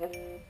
Yep.